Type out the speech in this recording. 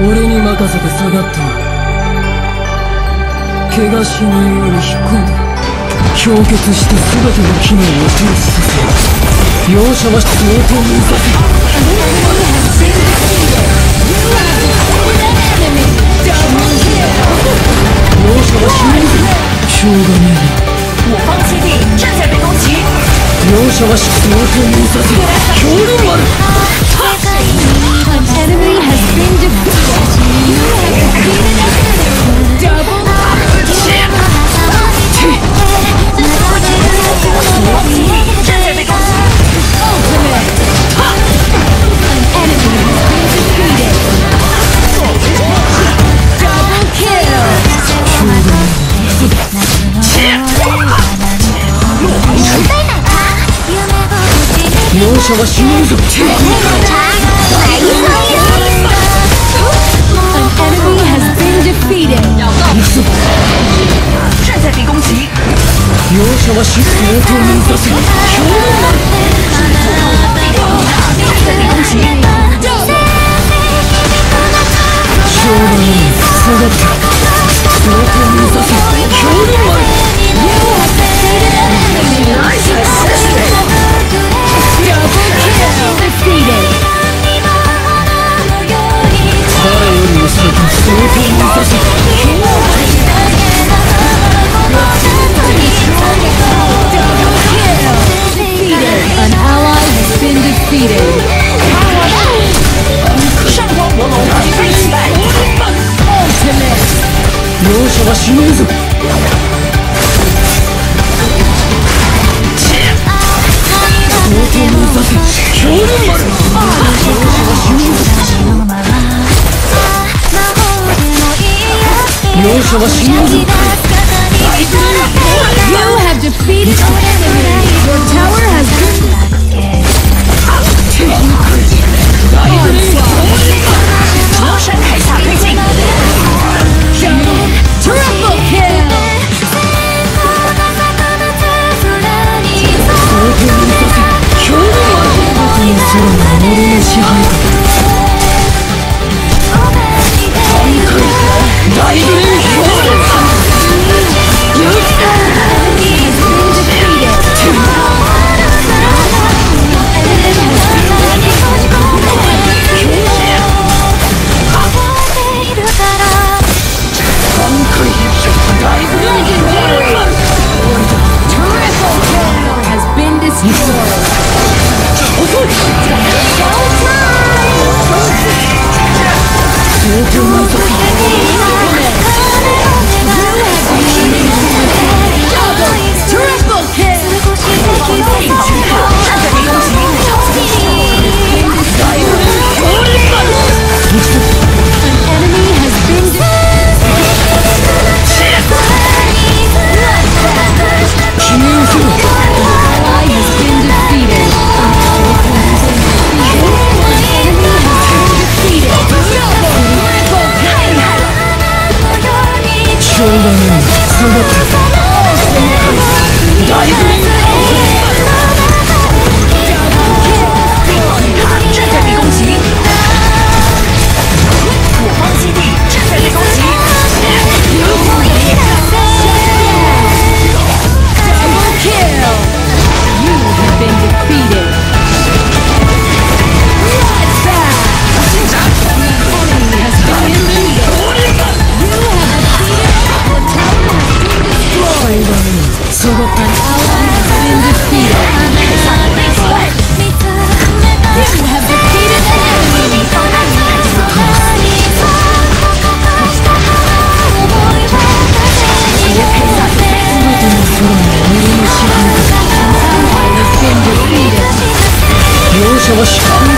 俺に任せて下がった怪我しねえように引っ込んで氷結して全ての機能を停止させ容赦は相当にさせ容赦はしないぞ。しょうがねえな我方基地正在被攻击，容赦はし相当にさせ強力丸正在被攻击，容赦はし相当にさせはしねえぞ容赦はしねえぞ容赦はしねえぞ You have defeated an enemy. Your tower has been だね下がって大ブレ是我。